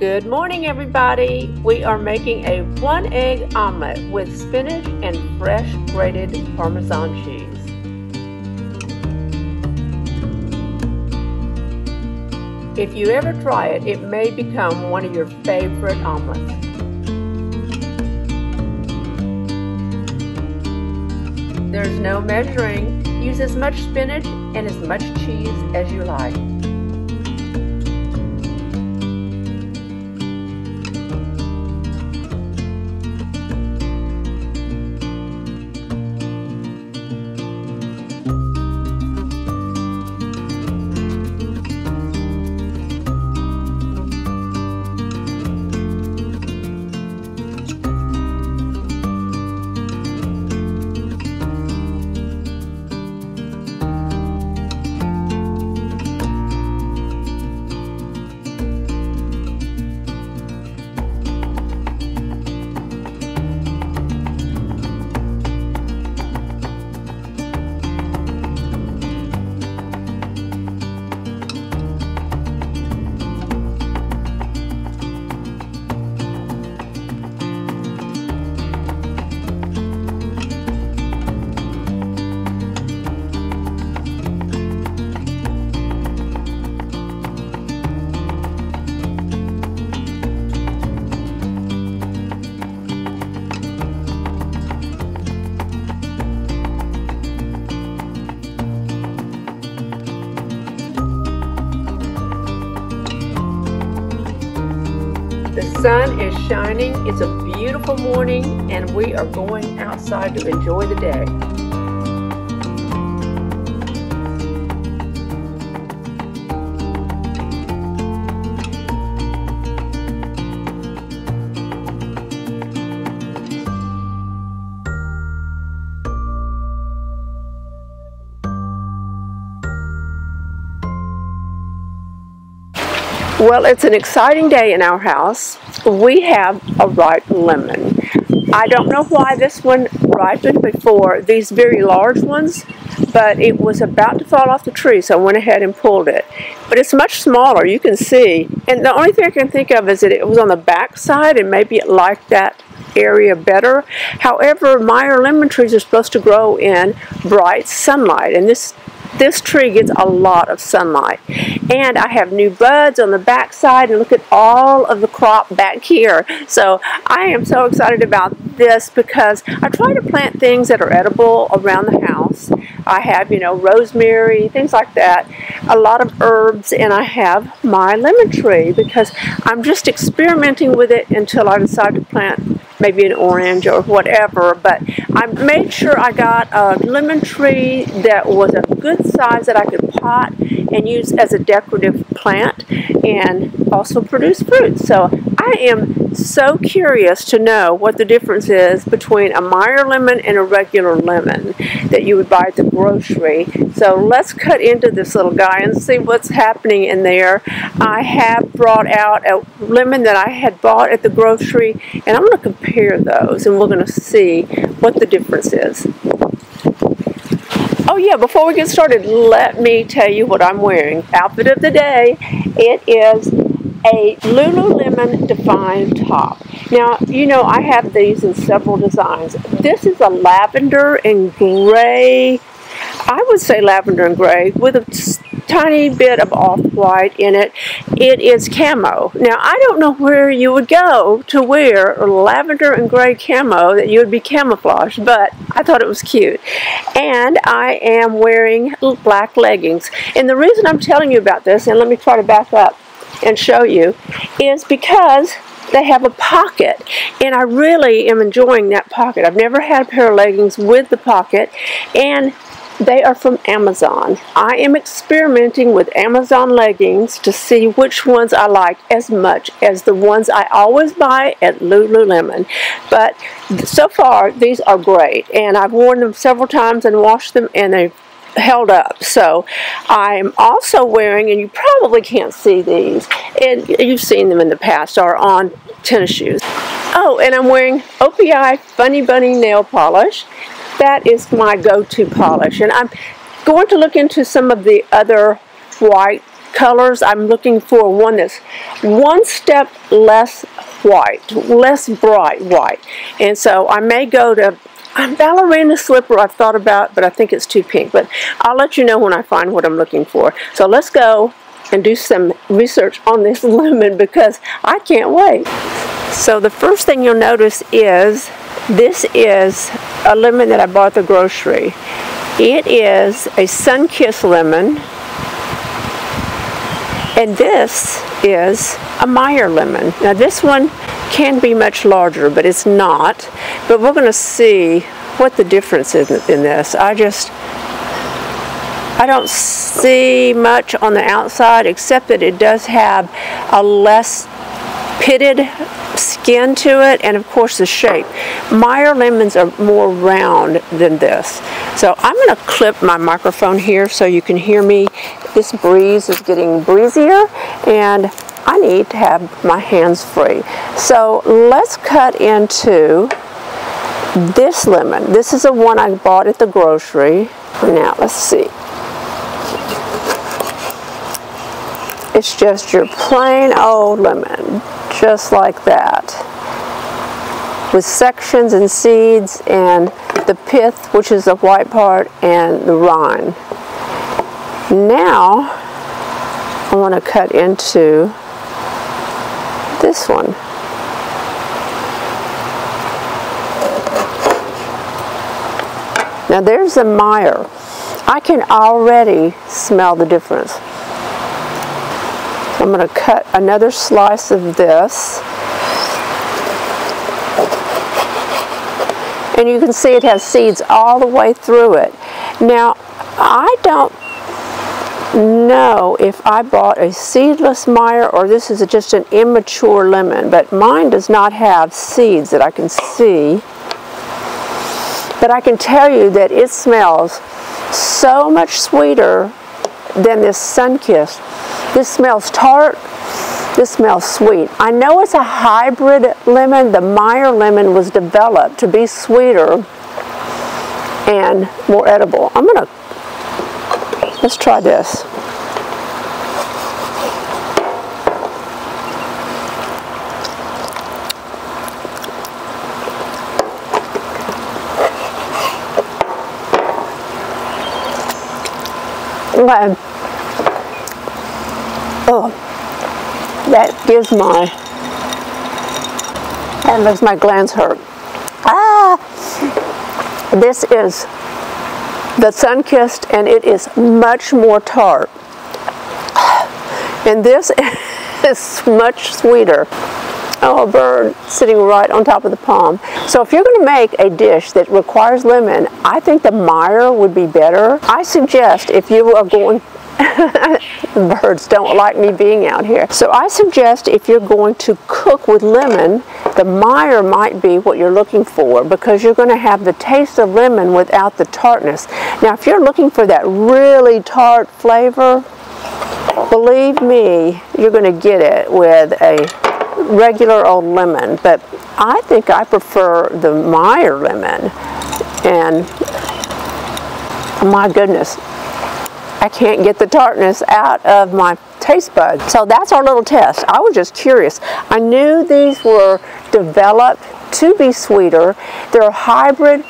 Good morning, everybody. We are making a one egg omelet with spinach and fresh grated Parmesan cheese. If you ever try it, it may become one of your favorite omelets. There's no measuring. Use as much spinach and as much cheese as you like. Sun is shining. It's a beautiful morning, and we are going outside to enjoy the day. Well, it's an exciting day in our house. We have a ripe lemon. I don't know why this one ripened before these very large ones, but it was about to fall off the tree, so I went ahead and pulled it. But it's much smaller, you can see. And the only thing I can think of is that it was on the back side and maybe it liked that area better. However, Meyer lemon trees are supposed to grow in bright sunlight, and this this tree gets a lot of sunlight. And I have new buds on the back side and look at all of the crop back here. So I am so excited about this because I try to plant things that are edible around the house. I have, you know, rosemary, things like that, a lot of herbs, and I have my lemon tree because I'm just experimenting with it until I decide to plant maybe an orange or whatever. But I made sure I got a lemon tree that was a good size that I could pot and use as a decorative plant and also produce fruit. So I am so curious to know what the difference is between a Meyer lemon and a regular lemon that you would buy at the grocery. So let's cut into this little guy and see what's happening in there. I have brought out a lemon that I had bought at the grocery and I'm going to compare those and we're going to see what the difference is. Oh yeah, before we get started, let me tell you what I'm wearing. Outfit of the day, it is a Lululemon Define top. Now, you know, I have these in several designs. This is a lavender and gray, I would say lavender and gray, with a tiny bit of off-white in it. It is camo. Now, I don't know where you would go to wear lavender and gray camo that you would be camouflaged, but I thought it was cute. And I am wearing black leggings. And the reason I'm telling you about this, and let me try to back up and show you, is because they have a pocket and I really am enjoying that pocket. I've never had a pair of leggings with the pocket and they are from Amazon. I am experimenting with Amazon leggings to see which ones I like as much as the ones I always buy at Lululemon. But so far, these are great. And I've worn them several times and washed them and they've held up. So I'm also wearing, and you probably can't see these, and you've seen them in the past, are on tennis shoes. Oh, and I'm wearing OPI Funny Bunny nail polish that is my go-to polish. And I'm going to look into some of the other white colors. I'm looking for one that's one step less white, less bright white. And so I may go to ballerina slipper I've thought about, but I think it's too pink. But I'll let you know when I find what I'm looking for. So let's go and do some research on this lemon because I can't wait. So the first thing you'll notice is this is a lemon that I bought at the grocery. It is a Sunkist lemon and this is a Meyer lemon. Now this one can be much larger, but it's not. But we're going to see what the difference is in this. I just, I don't see much on the outside except that it does have a less pitted skin to it and of course the shape. Meyer lemons are more round than this. So I'm going to clip my microphone here so you can hear me. This breeze is getting breezier and I need to have my hands free. So let's cut into this lemon. This is the one I bought at the grocery. Now let's see. It's just your plain old lemon, just like that. With sections and seeds and the pith, which is the white part, and the rind. Now, I want to cut into this one. Now there's a Meyer. I can already smell the difference. I'm going to cut another slice of this. And you can see it has seeds all the way through it. Now, I don't know if I bought a seedless Meyer or this is just an immature lemon, but mine does not have seeds that I can see. But I can tell you that it smells so much sweeter than this Sunkist. This smells tart. This smells sweet. I know it's a hybrid lemon. The Meyer lemon was developed to be sweeter and more edible. I'm going to Let's try this. Okay. Oh, that gives my, that makes my glands hurt. Ah, this is the Sunkist and it is much more tart. And this is much sweeter. Oh, a bird sitting right on top of the palm. So if you're going to make a dish that requires lemon, I think the Meyer would be better. I suggest if you are going birds don't like me being out here. So I suggest if you're going to cook with lemon, the Meyer might be what you're looking for because you're going to have the taste of lemon without the tartness. Now if you're looking for that really tart flavor, believe me, you're going to get it with a regular old lemon. But I think I prefer the Meyer lemon. And my goodness, I can't get the tartness out of my taste buds. So that's our little test. I was just curious. I knew these were developed to be sweeter. They're a hybrid.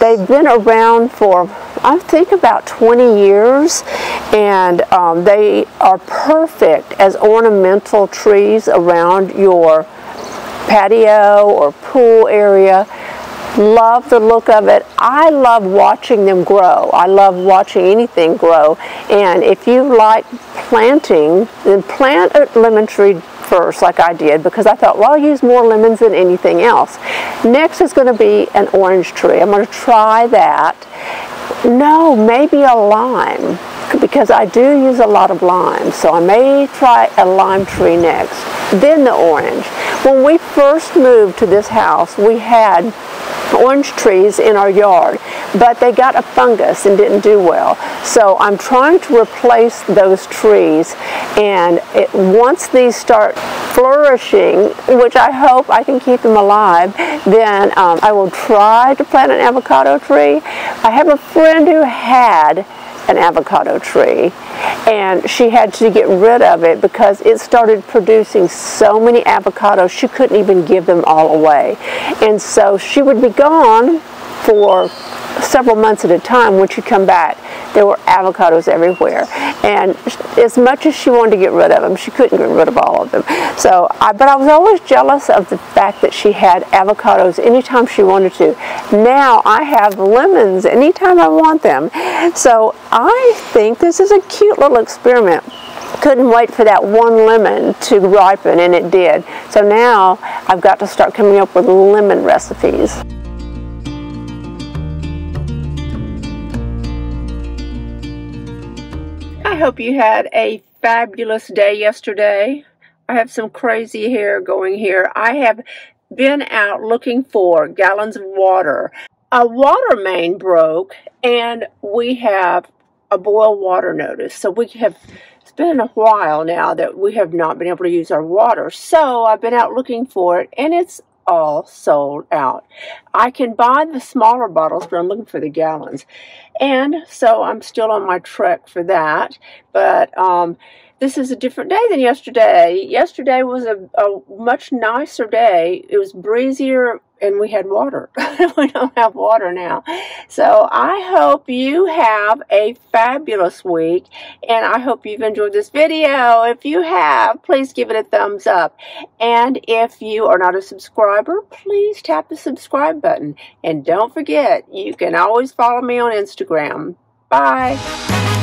They've been around for I think about 20 years and um, they are perfect as ornamental trees around your patio or pool area love the look of it. I love watching them grow. I love watching anything grow. And if you like planting, then plant a lemon tree first like I did because I thought, well, I'll use more lemons than anything else. Next is going to be an orange tree. I'm going to try that. No, maybe a lime because I do use a lot of lime. So I may try a lime tree next. Then the orange. When we first moved to this house, we had orange trees in our yard, but they got a fungus and didn't do well. So I'm trying to replace those trees and it, once these start flourishing, which I hope I can keep them alive, then um, I will try to plant an avocado tree. I have a friend who had an avocado tree and she had to get rid of it because it started producing so many avocados she couldn't even give them all away. And so she would be gone for several months at a time when she'd come back there were avocados everywhere. And as much as she wanted to get rid of them she couldn't get rid of all of them. So I, but I was always jealous of the fact that she had avocados anytime she wanted to. Now I have lemons anytime I want them. So I think this is a cute little experiment. Couldn't wait for that one lemon to ripen and it did. So now I've got to start coming up with lemon recipes hope you had a fabulous day yesterday. I have some crazy hair going here. I have been out looking for gallons of water. A water main broke and we have a boil water notice. So we have, it's been a while now that we have not been able to use our water. So I've been out looking for it and it's all sold out. I can buy the smaller bottles, but I'm looking for the gallons. And so I'm still on my trek for that. But um, this is a different day than yesterday. Yesterday was a, a much nicer day. It was breezier and we had water. we don't have water now. So I hope you have a fabulous week and I hope you've enjoyed this video. If you have, please give it a thumbs up. And if you are not a subscriber, please tap the subscribe button. And don't forget, you can always follow me on Instagram. Bye.